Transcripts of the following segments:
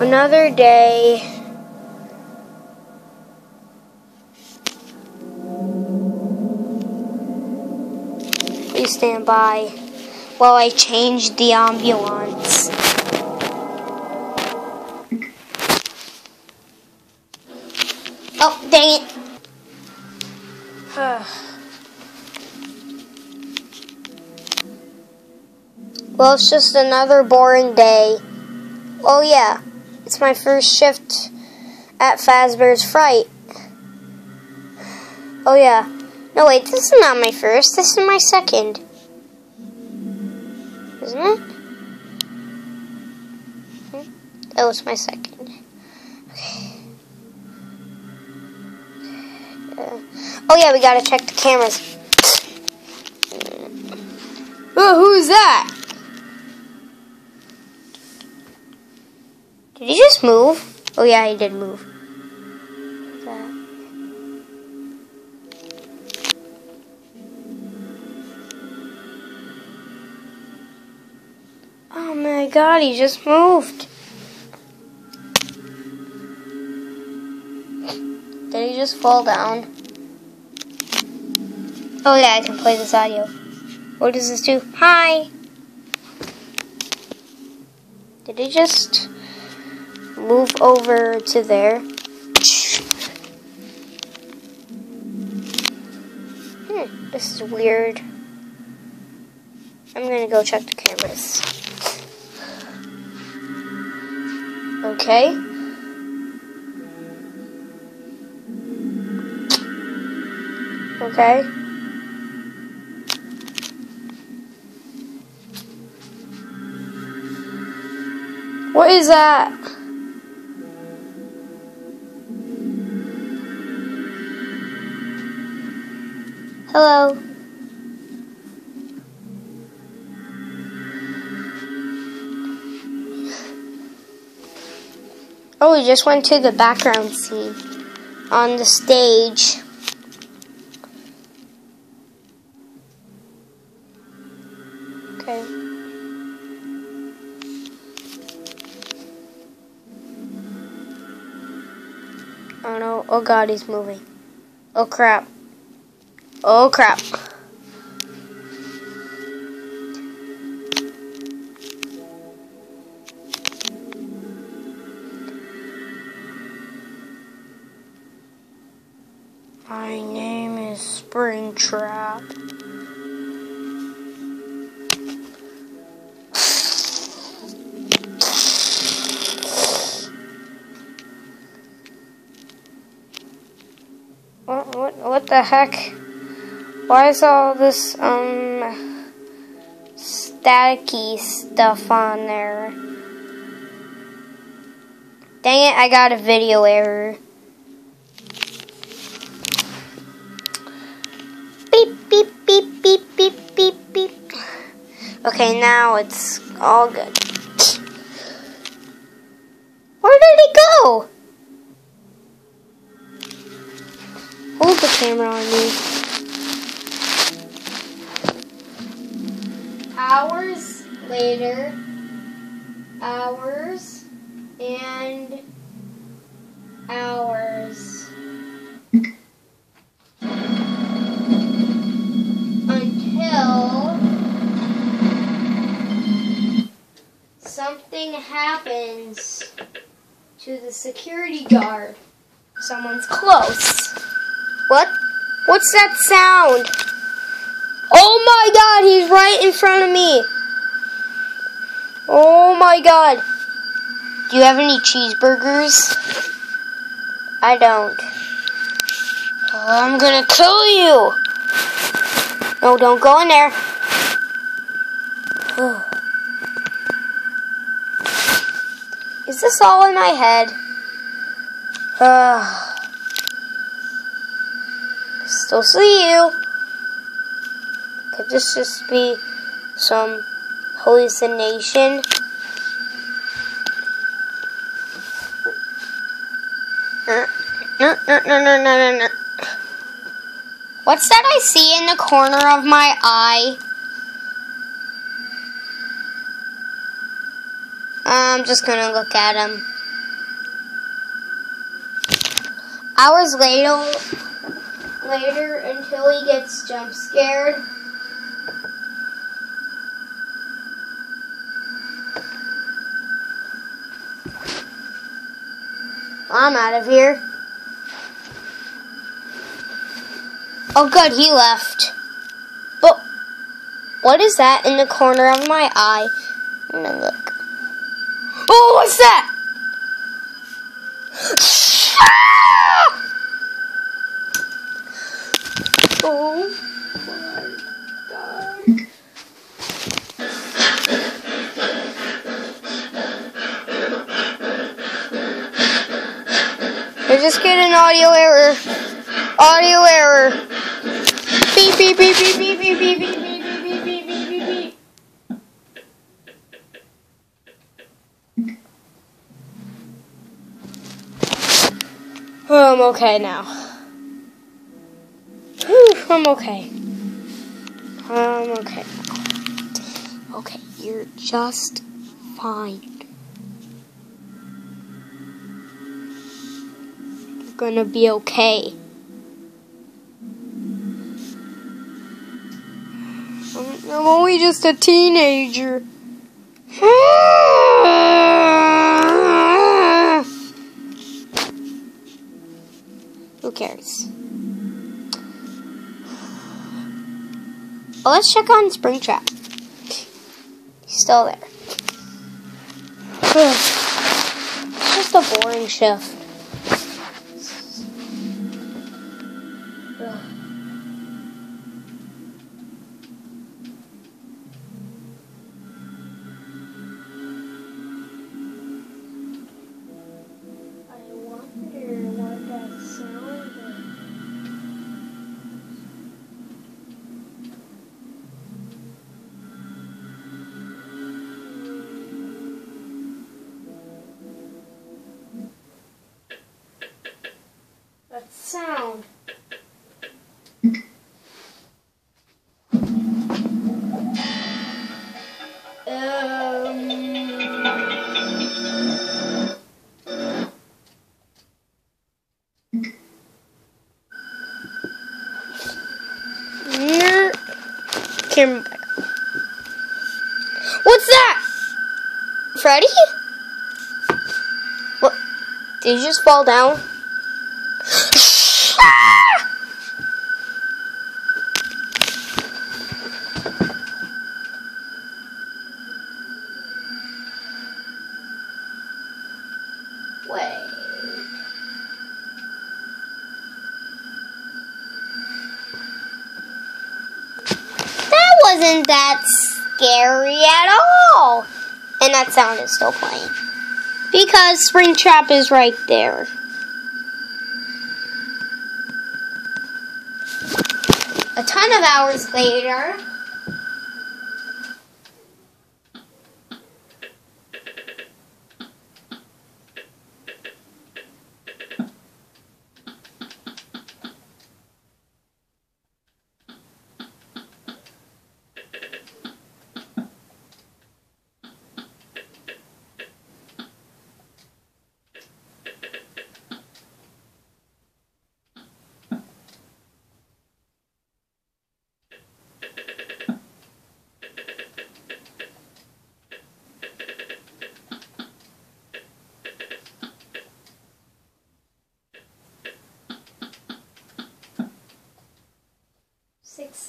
Another day. Please stand by while I change the ambulance. Oh, dang it. well, it's just another boring day. Oh, yeah. It's my first shift at Fazbear's Fright. Oh, yeah. No, wait, this is not my first. This is my second. Isn't it? Hmm? That was my second. Okay. Uh, oh, yeah, we gotta check the cameras. Oh, who's that? Did he just move? Oh yeah, he did move. Oh my god, he just moved. Did he just fall down? Oh yeah, I can play this audio. What does this do? Hi! Did he just move over to there. Hmm, this is weird. I'm gonna go check the cameras. Okay. Okay. What is that? Hello. Oh, we just went to the background scene on the stage. Okay. Oh no, oh god, he's moving. Oh crap. Oh crap. My name is Springtrap. What, what, what the heck? Why is all this, um, staticky stuff on there? Dang it, I got a video error. Beep, beep, beep, beep, beep, beep, beep. Okay, now it's all good. Where did he go? Hold the camera on me. Hours later, hours and hours. Until something happens to the security guard. Someone's close. What? What's that sound? Oh my god, he's right in front of me. Oh my god. Do you have any cheeseburgers? I don't. I'm gonna kill you. No, don't go in there. Is this all in my head? Uh, still see you this just be some hallucination? Uh, no, no, no, no, no, no, What's that I see in the corner of my eye? I'm just gonna look at him. Hours later, later until he gets jump scared. I'm out of here. Oh, good, he left. But what is that in the corner of my eye? I'm gonna look. Oh, what's that? Just get an audio error. Audio error. Beep beep beep beep beep beep beep beep beep beep beep beep beep beep. Oh, I'm okay now. Whew, I'm okay. I'm okay. Okay, you're just fine. Gonna be okay. I'm, only just a teenager. Who cares? Oh, let's check on Springtrap. He's still there. it's just a boring shift. Sound. Um. What's that? Freddy? What? Did you just fall down? Scary at all. And that sound is still playing. Because Springtrap is right there. A ton of hours later.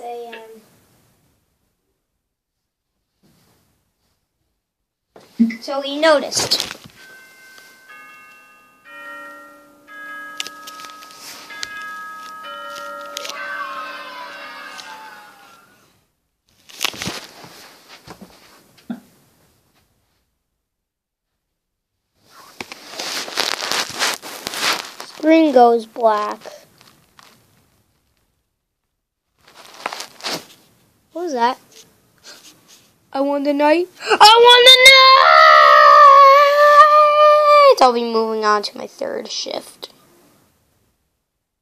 Six a.m. So he noticed. Screen goes black. was that? I won the night. I won the night! I'll be moving on to my third shift.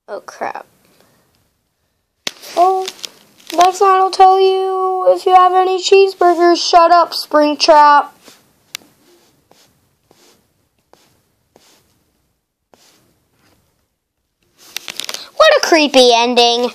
Oh, crap. Oh, next line will tell you if you have any cheeseburgers, shut up, Springtrap. What a creepy ending.